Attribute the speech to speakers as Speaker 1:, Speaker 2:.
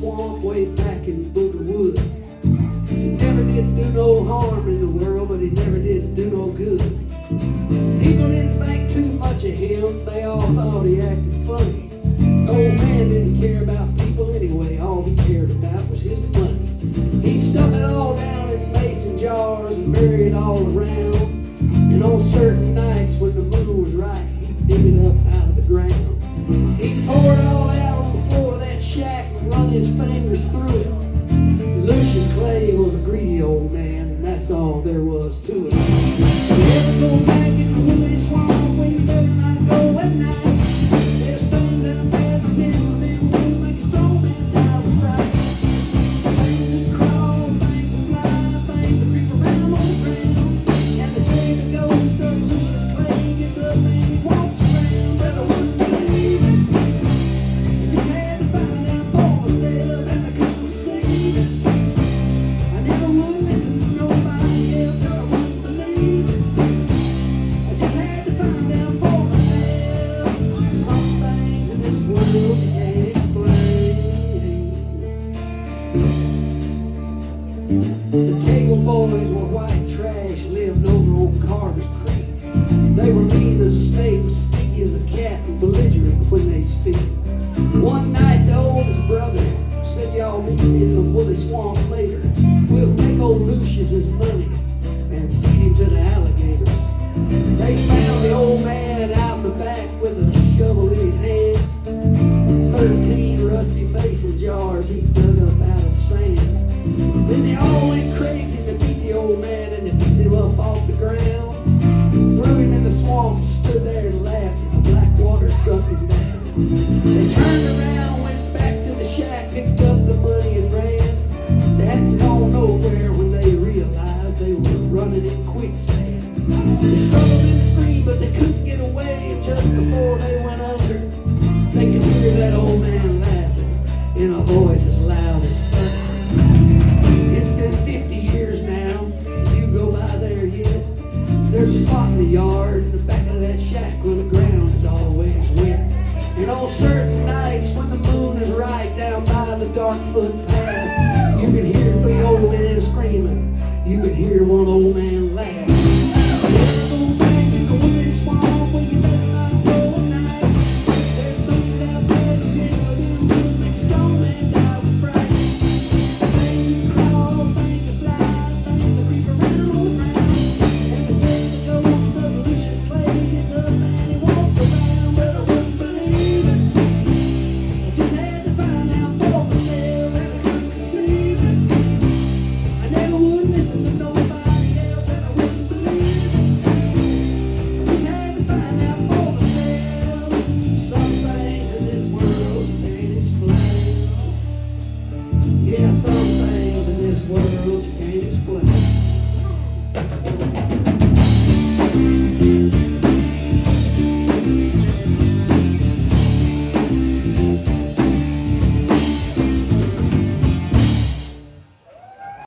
Speaker 1: swamp way back in Booger Wood. He never did do no harm in the world, but he never did do no good. People didn't think too much of him, they all thought he acted funny. The old man didn't care about people anyway, all he cared about was his money. He stuffed it all down in mason jars and buried it all around. And on certain nights when the moon was right, he'd dig it up out of the ground. He'd pour it all out on the floor of that shack and run his fingers through it. Lucius Clay was a greedy old man, and that's all there was to it. The swamp later. We'll take old Lucius's money and feed him to the alligators. They found the old man out in the back with a shovel in his hand. Thirteen rusty mason jars he dug up out of the sand. Then they all went crazy to beat the old man and they picked him up off the ground. Threw him in the swamp, stood there and laughed as the black water sucked him down. They turned around, went back to the shack, picked up the money and ran. They realized they were running in quicksand. They struggled and screamed, but they couldn't get away. Just before they went under, they could hear that old man laughing in a voice as loud as thunder. It's been 50 years now. If you go by there yet, there's a spot in the yard in the back of that shack where the ground is always wet. And on certain nights when the moon is right down by the dark footpath, you can hear men screaming. You can hear one old man. What a road to gain explain.